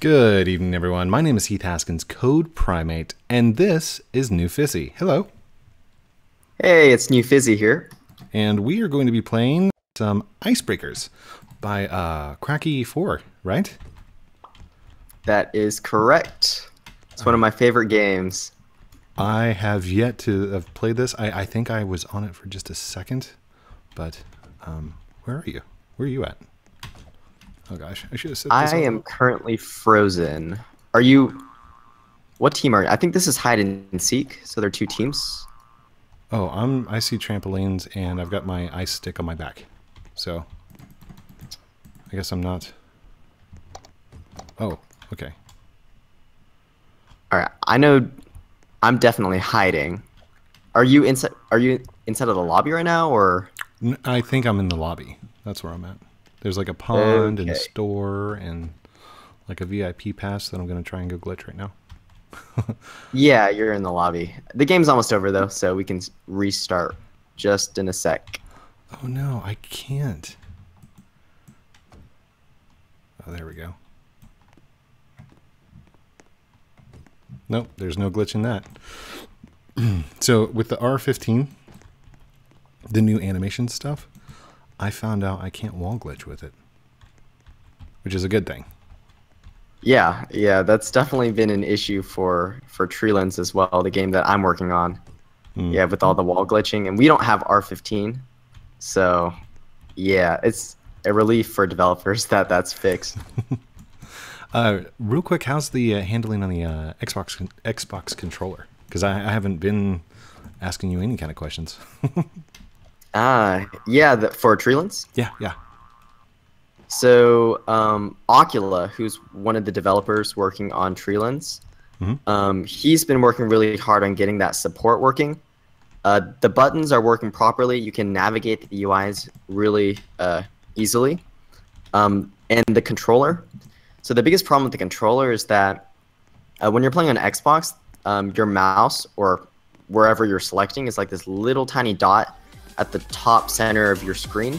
Good evening, everyone. My name is Heath Haskins, CodePrime8, and this is New Fissy. Hello. Hey, it's New Fissy here. And we are going to be playing some Icebreakers by uh, Cracky 4, right? That is correct. It's one of my favorite games. I have yet to have played this. I, I think I was on it for just a second, but um, where are you? Where are you at? Oh gosh, I should have said. I am currently frozen. Are you? What team are you? I think this is hide and seek. So there are two teams. Oh, I'm. I see trampolines, and I've got my ice stick on my back. So, I guess I'm not. Oh, okay. All right. I know. I'm definitely hiding. Are you inside? Are you inside of the lobby right now, or? I think I'm in the lobby. That's where I'm at. There's like a pond okay. and store and like a VIP pass that I'm gonna try and go glitch right now. yeah, you're in the lobby. The game's almost over though, so we can restart just in a sec. Oh no, I can't. Oh, there we go. Nope, there's no glitch in that. so with the R15, the new animation stuff, I found out I can't wall glitch with it, which is a good thing. Yeah, yeah, that's definitely been an issue for for Treelands as well, the game that I'm working on. Mm. Yeah, with all the wall glitching, and we don't have R15, so yeah, it's a relief for developers that that's fixed. uh, real quick, how's the uh, handling on the uh, Xbox Xbox controller? Because I, I haven't been asking you any kind of questions. Ah, yeah, the, for Treelands? Yeah, yeah. So, um, Ocula, who's one of the developers working on Treelands, mm-hmm. um, he's been working really hard on getting that support working. Uh, the buttons are working properly. You can navigate the UIs really uh, easily. Um, and the controller. So the biggest problem with the controller is that uh, when you're playing on Xbox, um, your mouse or wherever you're selecting is like this little tiny dot at the top center of your screen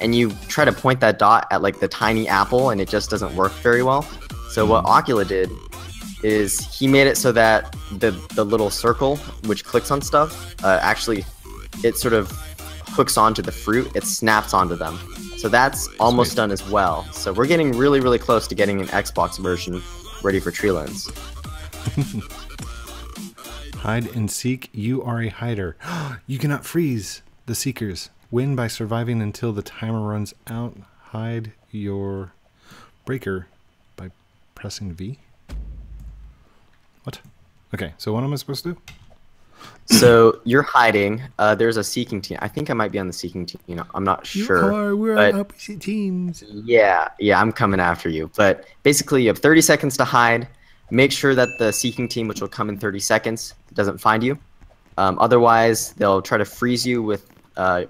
and you try to point that dot at like the tiny apple and it just doesn't work very well. So what mm-hmm. Ocula did is he made it so that the the little circle which clicks on stuff uh, actually it sort of hooks onto the fruit. It snaps onto them. So that's almost Sweet. done as well. So we're getting really really close to getting an Xbox version ready for Treelands. Hide and seek. You are a hider. you cannot freeze. The Seekers win by surviving until the timer runs out. Hide your breaker by pressing V. What? Okay, so what am I supposed to do? So you're hiding. Uh, there's a seeking team. I think I might be on the seeking team. You know, I'm not sure. you sure. Are. We're on opposite teams. Yeah, yeah, I'm coming after you. But basically, you have 30 seconds to hide. Make sure that the seeking team, which will come in 30 seconds, doesn't find you. Um, otherwise, they'll try to freeze you with uh,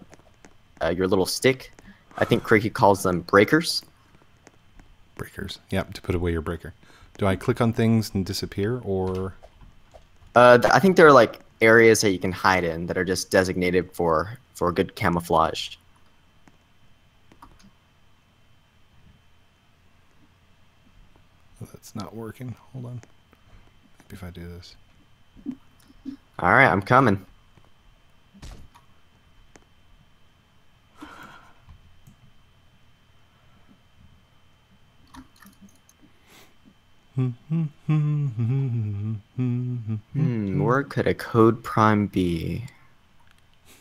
uh, your little stick. I think Cracky calls them breakers. Breakers. Yep, to put away your breaker. Do I click on things and disappear, or? Uh, I think there are like areas that you can hide in that are just designated for for good camouflage. That's not working. Hold on. Maybe if I do this. All right, I'm coming. hmm, where could a code prime be?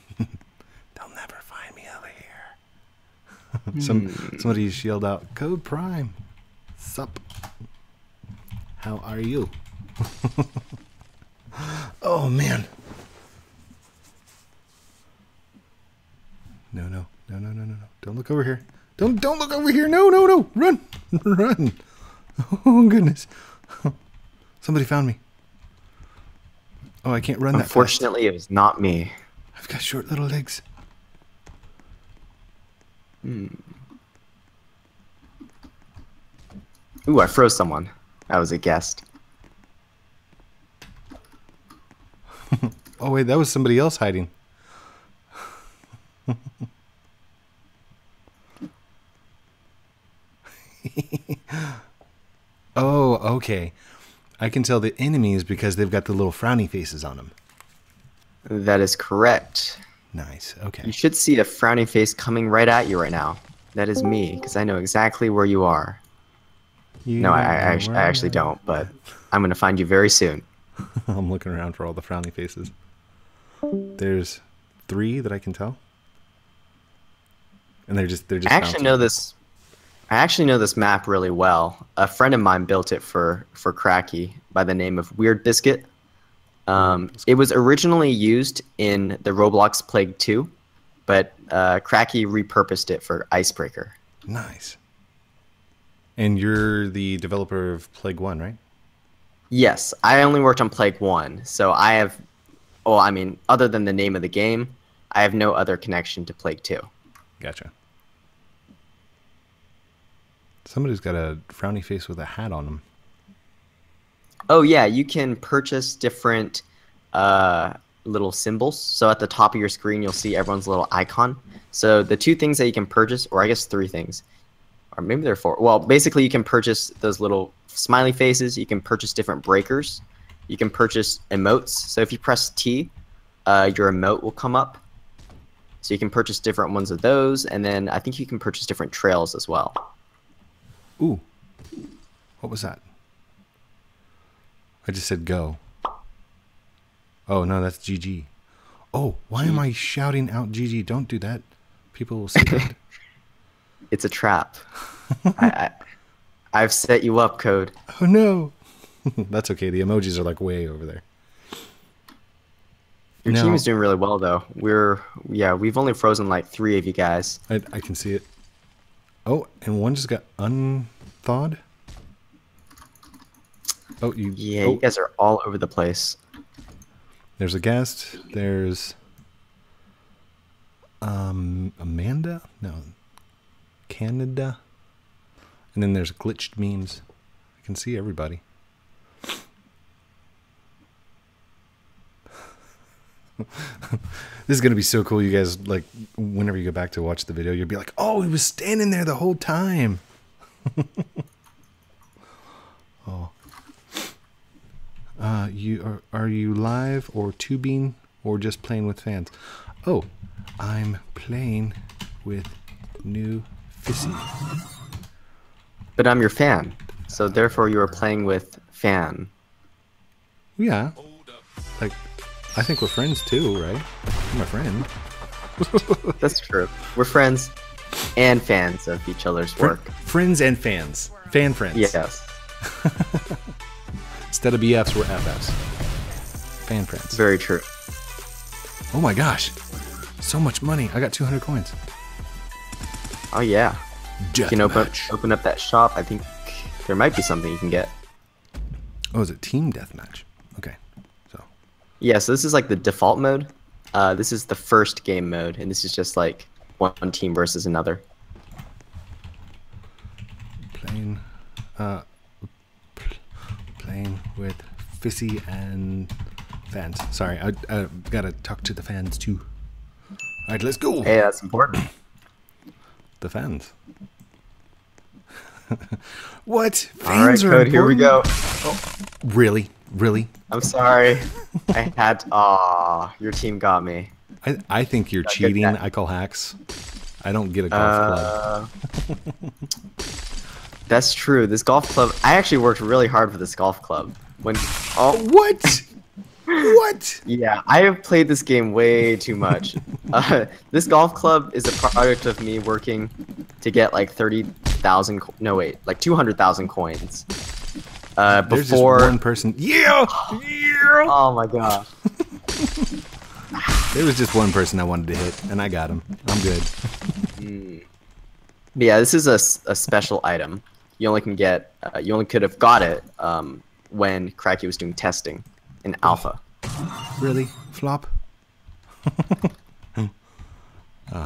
They'll never find me over here. Some hmm. somebody yelled out, "Code Prime, sup? How are you?" oh man. No, no, no, no, no, no, no! Don't look over here! Don't, don't look over here! No, no, no! Run, run! Oh goodness! Somebody found me. Oh, I can't run that. Unfortunately, it was not me. I've got short little legs. Hmm. Ooh, I froze someone. That was a guest. Oh wait, that was somebody else hiding. Oh, okay. I can tell the enemies because they've got the little frowny faces on them. That is correct. Nice. Okay. You should see a frowny face coming right at you right now. That is me, because I know exactly where you are. You No, I, I, I actually don't, but I'm gonna find you very soon. I'm looking around for all the frowny faces. There's three that I can tell. And they're just they're just I actually know this. I actually know this map really well. A friend of mine built it for for Cracky by the name of Weird Biscuit. Um, it was originally used in the Roblox Plague 2, but uh, Cracky repurposed it for Icebreaker. Nice. And you're the developer of Plague One, right? Yes, I only worked on Plague 1, so I have. Well, I mean, other than the name of the game, I have no other connection to Plague 2. Gotcha. Somebody's got a frowny face with a hat on them. Oh yeah, you can purchase different uh, little symbols. So at the top of your screen, you'll see everyone's little icon. So the two things that you can purchase, or I guess three things, or maybe there are four. Well, basically, you can purchase those little smiley faces. You can purchase different breakers. You can purchase emotes. So if you press T, uh, your emote will come up. So you can purchase different ones of those, and then I think you can purchase different trails as well. Ooh. What was that? I just said go. Oh, no, that's GG. Oh, why am I shouting out GG? Don't do that. People will see that. It's a trap. I, I, I've set you up, Code. oh, no. that's okay. The emojis are like way over there. Your No. team is doing really well, though. We're yeah, we've only frozen like three of you guys. I, I can see it. Oh, and one just got unthawed. Oh, you. Yeah, oh, you guys are all over the place. There's a guest. There's um Amanda. No, Canada. And then there's glitched memes. I can see everybody. this is gonna be so cool. You guys like whenever you go back to watch the video, you'll be like, "Oh, he was standing there the whole time." oh. Uh, you are are you live or tubing or just playing with fans? Oh, I'm playing with new Fissy. But I'm your fan, so therefore you are playing with fan. Yeah, like I think we're friends too, right? You're my friend. That's true. We're friends and fans of each other's Fri- work. friends and fans, fan friends. Yes, Instead of BFs, we're FFs. Fan friends. very true. Oh my gosh, so much money! I got 200 coins. Oh yeah, you can open match. open up that shop. I think there might be something you can get. Oh, is it team deathmatch? Yeah, so this is like the default mode. Uh, this is the first game mode, and this is just like one team versus another. playing, uh, pl- playing with Fissy and fans. Sorry, I, I gotta talk to the fans too. All right, let's go. Hey, that's important. The fans. what? Fans All right, code. Here we go. important? Really, really? I'm sorry. I had. Ah, your team got me. I, I think you're cheating. I call hacks. I don't get a golf club. Uh, that's true. This golf club. I actually worked really hard for this golf club. When. Oh, What? what? yeah. I have played this game way too much. Uh, this golf club is a product of me working to get like thirty thousand. No, wait, like two hundred thousand coins. Uh, before. just one person. Yeah, yeah. Oh my gosh. There was just one person I wanted to hit, and I got him. I'm good. Yeah, this is a special item. You only can get. Uh, you only could have got it um, when Cracky was doing testing in alpha. Really? Flop?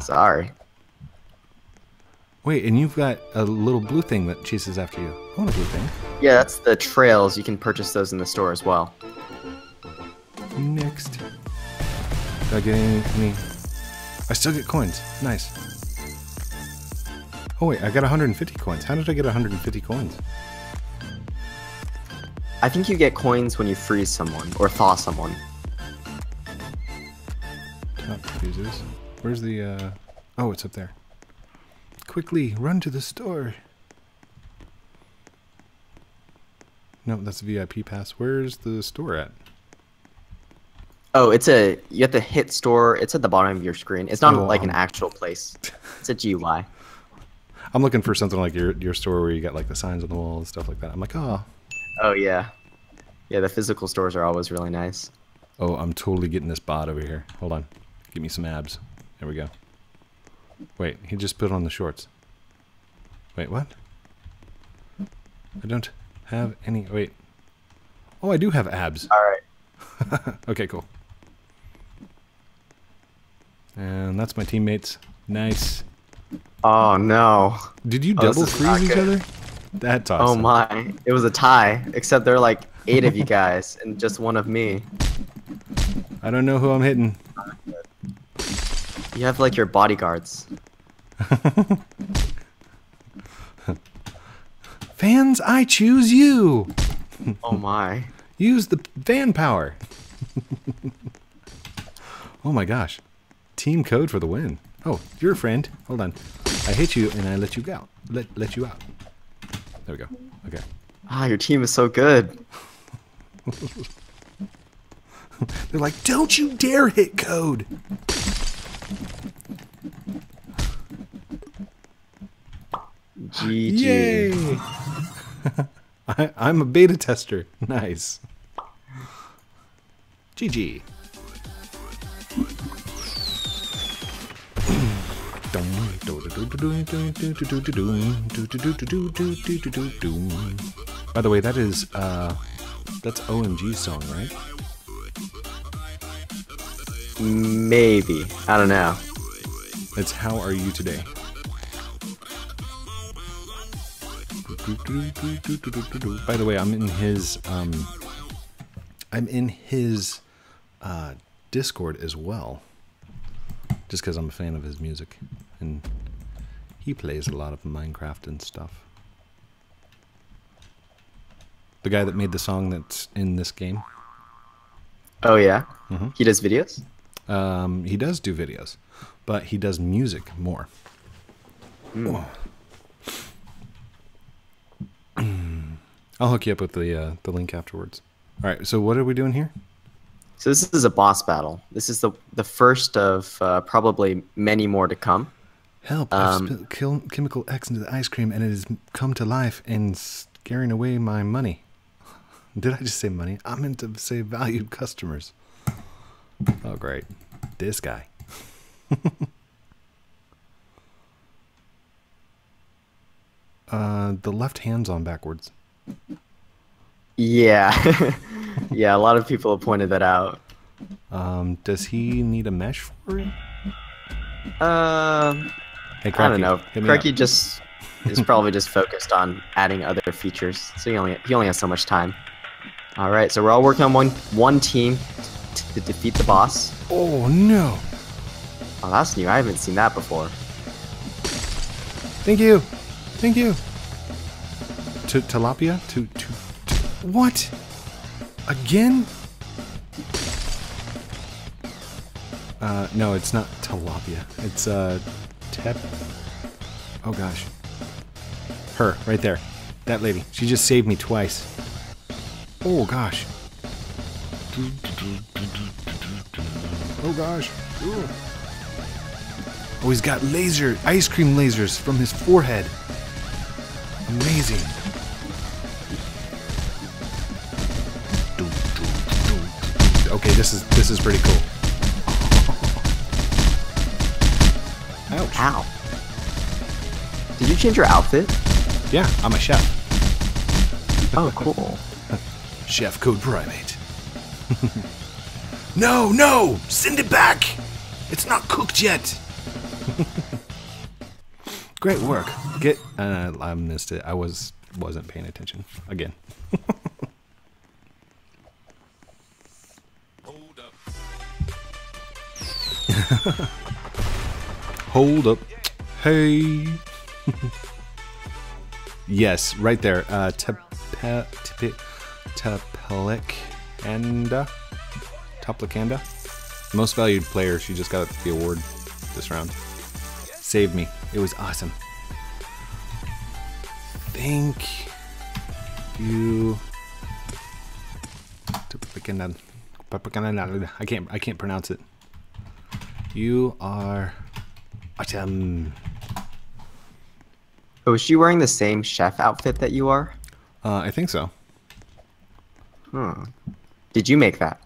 Sorry. Wait, and you've got a little blue thing that chases after you. I want a blue thing. Yeah, that's the trails. You can purchase those in the store as well. Next. Do I get any? I still get coins. Nice. Oh wait, I got 150 coins. How did I get 150 coins? I think you get coins when you freeze someone or thaw someone. Top fuses. Where's the, uh... Oh, it's up there. Quickly, run to the store. No, that's VIP pass. Where's the store at? Oh, it's a you have to hit store. It's at the bottom of your screen. It's not Oh, like an um, actual place. It's a GUI. I'm looking for something like your your store where you got like the signs on the wall and stuff like that. I'm like, oh, Oh yeah, yeah. The physical stores are always really nice. oh, I'm totally getting this bot over here. Hold on, give me some abs. There we go. Wait, he just put on the shorts. Wait, what? I don't have any. Wait. Oh, I do have abs. All right. okay, cool. And that's my teammates. Nice. Oh no. Did you Oh, double freeze each good. other? That's Oh my. It was a tie. Except there are like eight of you guys and just one of me. I don't know who I'm hitting. You have like your bodyguards. Fans, I choose you. Oh my. Use the fan power. oh my gosh. Team code for the win. Oh, you're a friend. Hold on. I hit you and I let you out. Let let you out. There we go. Okay. Ah, your team is so good. They're like, don't you dare hit code. GG. Yay! I, I'm a beta tester. Nice. GG. By the way, that is uh that's OMG's song, right? Maybe. I don't know. It's How Are You Today? By the way, I'm in his um I'm in his uh Discord as well. Just because I'm a fan of his music. And he plays a lot of Minecraft and stuff. The guy that made the song that's in this game. Oh yeah. Mhm. He does videos. Um, he does do videos, but he does music more. Oh. I'll hook you up with the uh, the link afterwards. All right. So what are we doing here? So this is a boss battle. This is the the first of uh, probably many more to come. Help! Um, I've spilled chil- chemical X into the ice cream, and it has come to life and scaring away my money. Did I just say money? I meant to say valued customers. Oh, great! This guy. uh, the left hand's on backwards. Yeah, yeah. A lot of people have pointed that out. Um, does he need a mesh for it? Um, Hey, I don't know. hit up. Cracky just is probably just focused on adding other features, so he only he only has so much time. All right, so we're all working on one one team to defeat the boss. Oh no! Oh, that's new. I haven't seen that before. Thank you, thank you. To tilapia? To to, to what? Again? Uh, no, it's not tilapia. It's uh, tep. Oh gosh. Her right there. That lady. She just saved me twice. Oh gosh. Oh gosh. Ooh. Oh, he's got laser, ice cream lasers from his forehead. Amazing. Okay, this is this is pretty cool. Ouch. Ow. Did you change your outfit? Yeah, I'm a chef. Oh, cool. Chef CodePrime8. no, no! Send it back! It's not cooked yet! Great work. Get uh, I missed it. I was wasn't paying attention. Again. Hold up. Hold up. Hey. yes, right there. Uh, tepe, tepe, Taplecanda. Taplecanda. Most valued player. She just got the award this round. Saved me. It was awesome. Thank you. Taplecanda. I can't. I can't pronounce it. You are awesome. Oh, is she wearing the same chef outfit that you are? Uh, I think so. Hmm. Did you make that?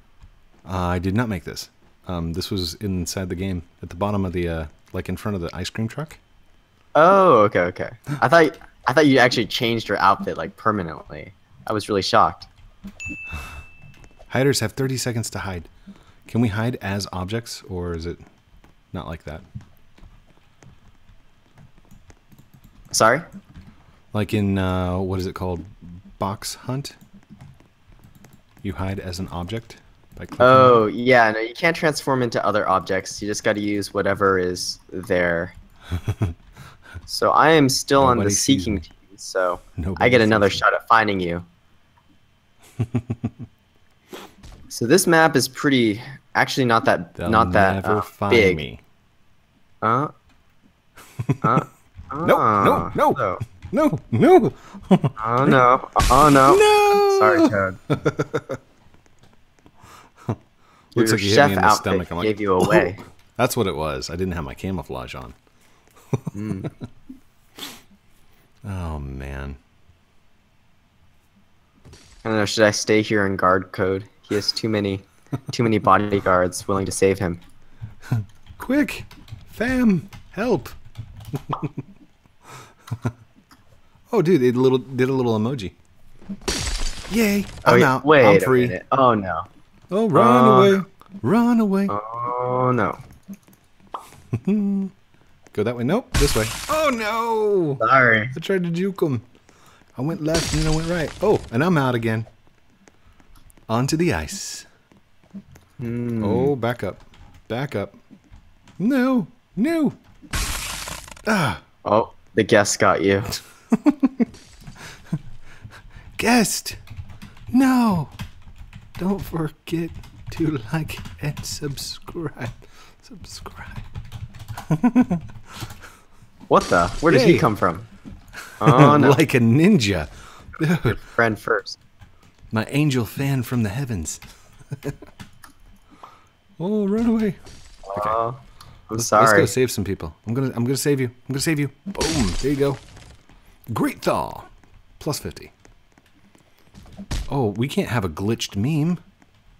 Uh, I did not make this. Um, this was inside the game at the bottom of the, uh, like in front of the ice cream truck. Oh, okay, okay. I thought I thought you actually changed your outfit like permanently. I was really shocked. Hiders have 30 seconds to hide. Can we hide as objects, or is it not like that? Sorry? Like in, uh, what is it called? Box Hunt? You hide as an object by clicking on? Oh, yeah, no, you can't transform into other objects. You just got to use whatever is there. so I am still on the seeking team, so I get another shot at finding you. so this map is pretty, actually not that, They'll not that uh, big. me. Uh, uh, No, no, no. No, no, Oh no! Oh no! Sorry, Toad. Looks like you hit me in the stomach. I'm like, gave you away. That's what it was. I didn't have my camouflage on. Hmm. oh man. I don't know. Should I stay here and guard Code? He has too many, too many bodyguards willing to save him. Quick! Fam! Help! oh dude, it little did a little emoji. Yay! Oh, I'm yeah, out. Wait I'm free. minute. Oh no! Oh run Uh, away. Run away. Oh no! Go that way. Nope, this way. Oh no! Sorry. I tried to juke him. I went left and then I went right. Oh, and I'm out again. Onto the ice. Hmm. Oh, back up. Back up. No. No. Ah, Oh, the guest got you. guest. No. Don't forget to like and subscribe. Subscribe. What the? Where did Hey. he come from? Oh no! like a ninja. Dude, Friend first. my angel fan from the heavens. oh, run away. Oh, I'm Let's, sorry. let's go save some people. I'm gonna I'm gonna save you. I'm gonna save you. Boom. There you go. Great thaw. Plus fifty. Oh, we can't have a glitched meme.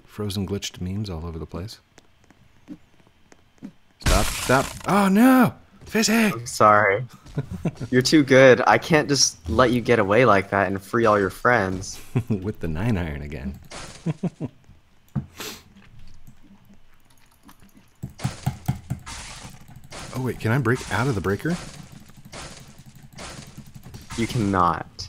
Frozen glitched memes all over the place. Stop, stop. Oh no! Fishy! I'm sorry. You're too good. I can't just let you get away like that and free all your friends. With the nine iron again. oh wait, can I break out of the breaker? You cannot.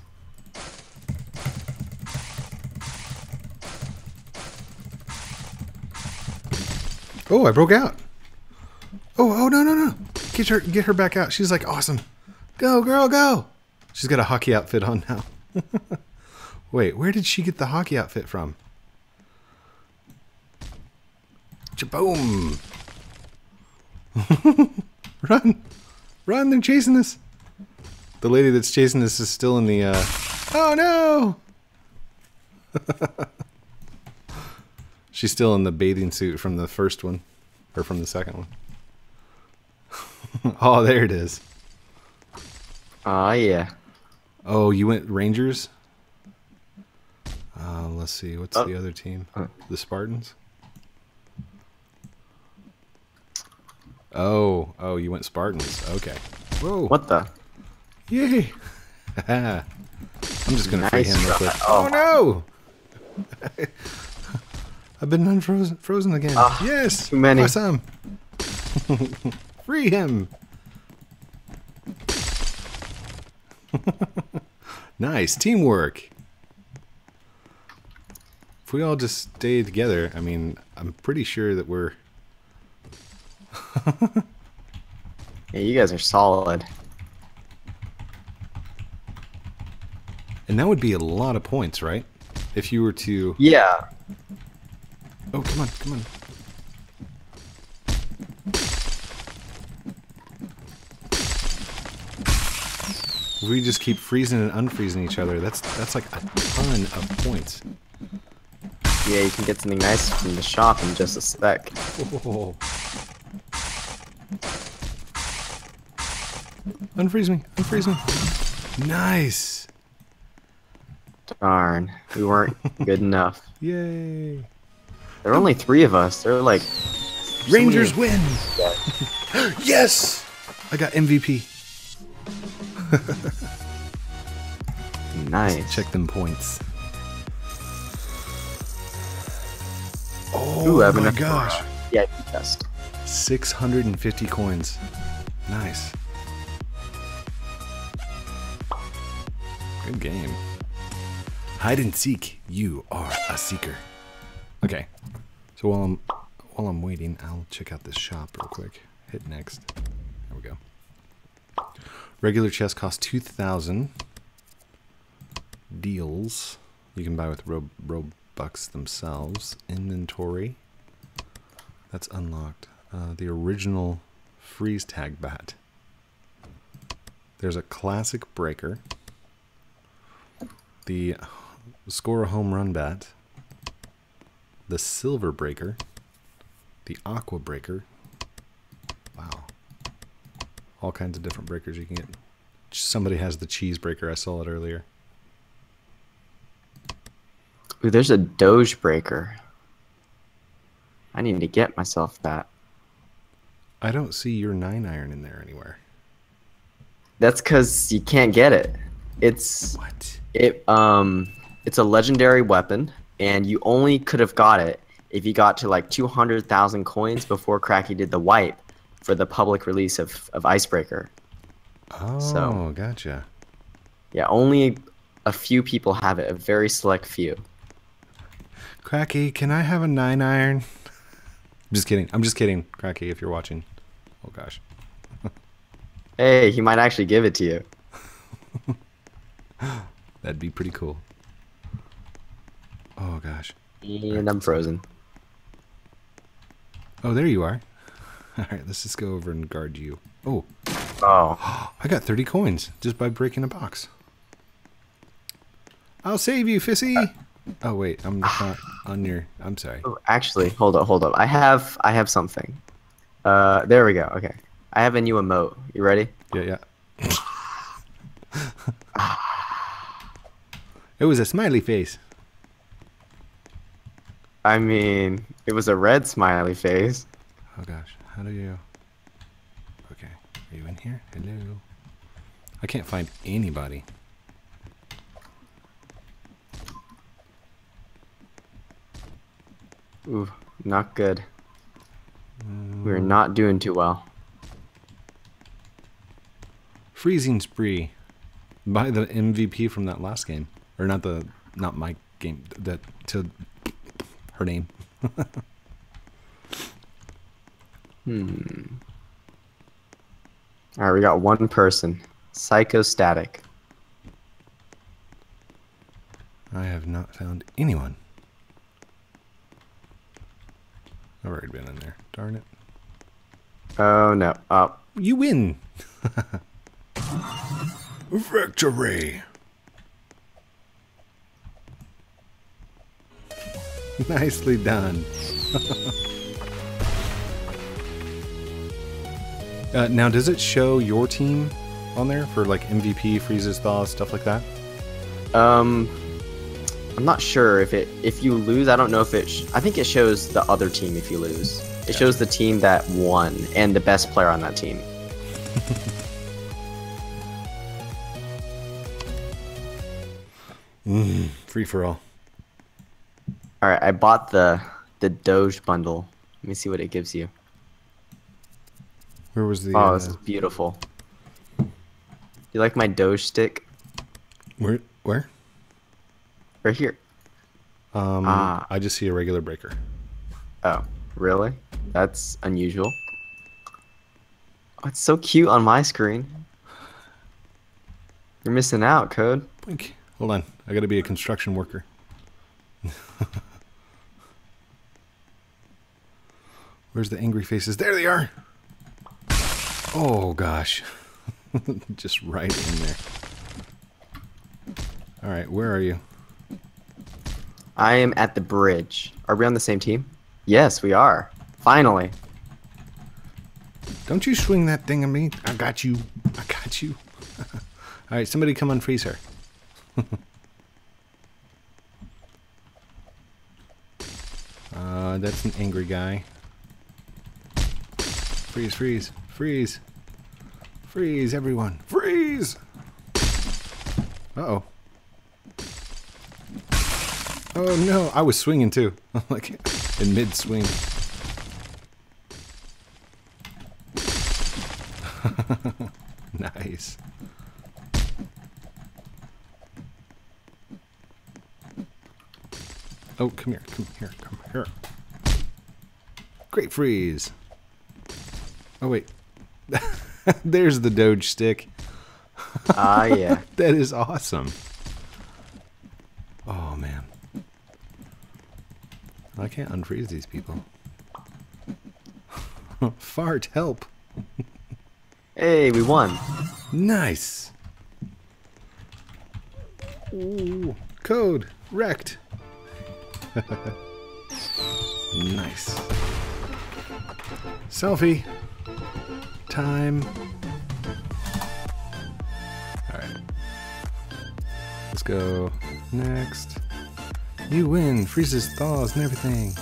Oh, I broke out. Oh, oh no, no, no. Get her get her back out. She's like awesome. Go, girl, go. She's got a hockey outfit on now. Wait, where did she get the hockey outfit from? Chaboom. Run. Run, they're chasing us. The lady that's chasing us is still in the uh Oh no. She's still in the bathing suit from the first one, or from the second one. oh, there it is. Oh yeah. Oh, you went Rangers. Uh, let's see. What's Oh. the other team? Uh. The Spartans. Oh, oh, you went Spartans. Okay. Whoa. What the? Yay. I'm just gonna free him real quick. Oh. Oh, no! I've been unfrozen frozen again. Ah, yes. too many. Awesome. free him. nice teamwork. If we all just stay together, I mean, I'm pretty sure that we're Yeah, you guys are solid. And that would be a lot of points, right? If you were to. Yeah. Come on, come on. We just keep freezing and unfreezing each other. That's that's like a ton of points. Yeah, you can get something nice from the shop in just a sec. Oh. Unfreeze me, unfreeze me. Nice. Darn, we weren't good enough. Yay. There are only three of us. They're like Rangers win. yes. I got MVP. nice. Check them points. Oh Ooh, my enough- uh, gosh. Yeah, best. 650 coins. Nice. Good game. Hide and seek. You are a seeker. Okay. So while I'm while I'm waiting, I'll check out this shop real quick. Hit next. There we go. Regular chest costs 2000 deals. You can buy with Ro Robux themselves. Inventory. That's unlocked. Uh, the original freeze tag bat. There's a classic breaker. The score a home run bat. The silver breaker. The aqua breaker. Wow. All kinds of different breakers you can get. Somebody has the cheese breaker. I saw it earlier. Ooh, there's a Doge breaker. I need to get myself that. I don't see your nine iron in there anywhere. That's because you can't get it. It's What? it um it's a legendary weapon, and you only could have got it if you got to like two hundred thousand coins before Cracky did the wipe for the public release of of Icebreaker. Oh, So- gotcha. Yeah, only a few people have it. A very select few. Cracky, can I have a nine iron? I'm just kidding. I'm just kidding, Cracky, if you're watching. Oh gosh. Hey, he might actually give it to you. That'd be pretty cool. Oh gosh. And I'm frozen. Oh, there you are. All right, let's just go over and guard you. Oh, Oh, I got 30 coins just by breaking a box. I'll save you, Fissy. Oh wait, I'm not on your. I'm sorry. Oh, actually, hold up, hold up. I have I have something. Uh, there we go. Okay, I have a new emote. You ready? Yeah, yeah. it was a smiley face. I mean, it was a red smiley face. Oh gosh, how do you? Okay, are you in here? Hello. I can't find anybody. Ooh, not good. Mm. We're not doing too well. Freezing spree. by the MVP from that last game, or not the not my game. That to her name. Hmm. All right, we got one person. Psychostatic. I have not found anyone. I've already been in there. Darn it. Oh no. Oh, You win. Victory. Nicely done. uh, now, does it show your team on there for like MVP, freezes, thaws, stuff like that? um, I'm not sure if it if you lose. I don't know if it. Sh- I think it shows the other team if you lose. It shows the team that won and the best player on that team. Free for all. All right, I bought the the Doge bundle. Let me see what it gives you. Where was the? Oh, uh, this is beautiful. You like my Doge stick? where? Where? Right here. Um, Ah. I just see a regular breaker. Oh, really? That's unusual. Oh, it's so cute on my screen. You're missing out, Code. Blink. Hold on. I got to be a construction worker. Where's the angry faces? There they are! Oh gosh. Just right in there. Alright, where are you? I am at the bridge. Are we on the same team? Yes, we are. Finally. Don't you swing that thing at me. I got you. I got you. Alright, somebody come unfreeze her. uh, that's an angry guy. Freeze, freeze, freeze. Freeze, everyone. Freeze! Uh-oh. Oh no, I was swinging too. like in mid-swing. nice. Oh, come here, come here, come here. Great freeze. Oh, wait. There's the Doge stick. Ah, uh, yeah. that is awesome. Oh, man. I can't unfreeze these people. Fart, help. hey, we won. Nice. Ooh, code wrecked. nice. Selfie. Time. Alright. Let's go next. You win. Freezes, thaws, and everything.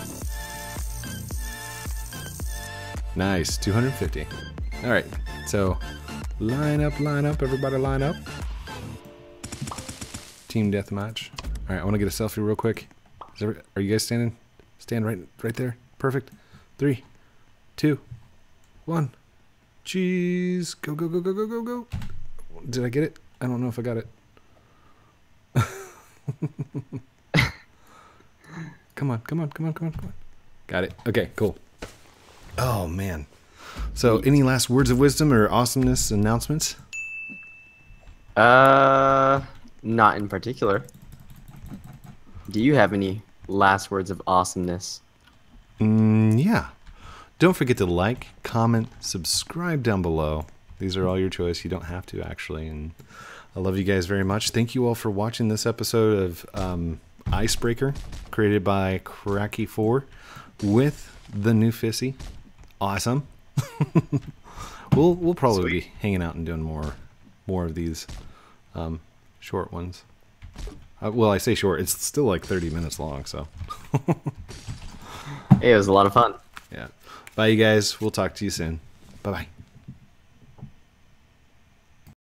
Nice. 250. Alright. So, line up, line up. Everybody line up. Team deathmatch. Alright, I want to get a selfie real quick. There, are you guys standing? Stand right, right there. Perfect. Three, two, one. Cheese. Go, go, go, go, go, go, go. Did I get it? I don't know if I got it. come on, come on, come on, come on, come on. Got it. Okay, cool. Oh, man. So, any last words of wisdom or awesomeness announcements? Uh, not in particular. Do you have any last words of awesomeness? Mm, yeah. Don't forget to like, comment, subscribe down below. These are all your choice. You don't have to, actually. And I love you guys very much. Thank you all for watching this episode of um, Icebreaker, created by Cracky4 with the new Fissy. Awesome. we'll we'll probably Sweet. be hanging out and doing more more of these um, short ones. Uh, well, I say short. It's still like 30 minutes long, so. hey, it was a lot of fun. Yeah. Bye, you guys. We'll talk to you soon. Bye bye.